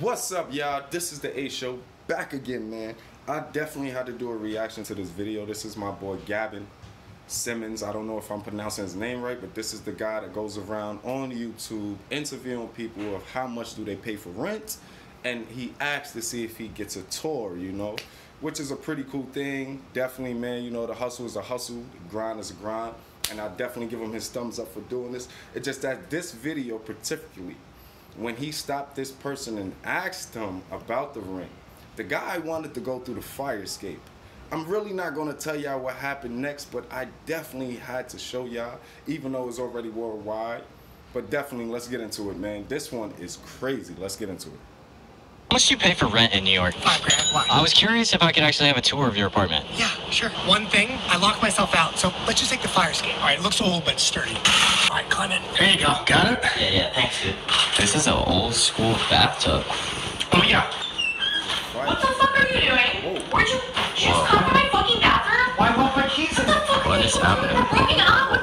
What's up, y'all? This is the Ace Show back again, man. I definitely had to do a reaction to this video. This is my boy Gavin Simmons. I don't know if I'm pronouncing his name right, but this is the guy that goes around on YouTube interviewing people of how much do they pay for rent, and he asks to see if he gets a tour, you know, which is a pretty cool thing. Definitely, man. You know, the hustle is a hustle, the grind is a grind, and I definitely give him his thumbs up for doing this. It's just that this video particularly when he stopped this person and asked him about the ring, the guy wanted to go through the fire escape. I'm really not gonna tell y'all what happened next, but I definitely had to show y'all, even though it's already worldwide. But definitely, let's get into it, man. This one is crazy. Let's get into it. How much do you pay for rent in New York? Five grand. Why? I was curious if I could actually have a tour of your apartment. Yeah, sure. One thing, I locked myself out, so let's just take the fire escape. All right, it looks old but sturdy. All right, climb in. There you go. Got it? Yeah, yeah, thanks, dude. This is an old school bathtub. Oh yeah. What the fuck are you doing? Whoa. Where'd you, did you just come from my fucking bathroom? Why lock my keys in What the fuck What are is you happening? We're broken up.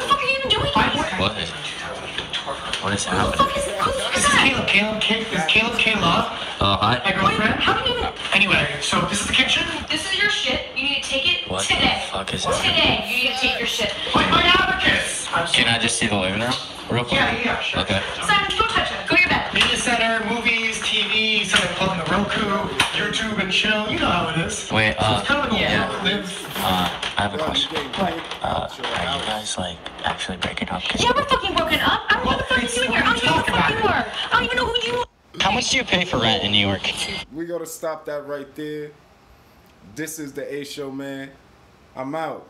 What is happening? fuck the fuck This is is that? Caleb. Caleb, Caleb, this is Caleb, Caleb, Oh, my hi. girlfriend. How can you even, Anyway, so this is the kitchen. this is your shit. You need to take it What the fuck is happening? Today, you need to take your shit. My, my abacus. I'm Can I just see the living room? Real quick. Yeah, yeah, sure. Okay. Simon, don't touch it. Go to your bed. Media center, movies, TV, something plug in the Roku, YouTube, and chill. You know how it is. Wait, uh, It's kind of like yeah. Uh, I have a question. getting Uh, are you guys, like, actually breaking up? 'Cause- Yeah, we're fucking broken up. I don't know what the fuck you're doing here. I don't even know who the fuck you are. I don't even know who you are. How much do you pay for rent in New York? We gotta stop that right there. This is the Ace Show, man. I'm out.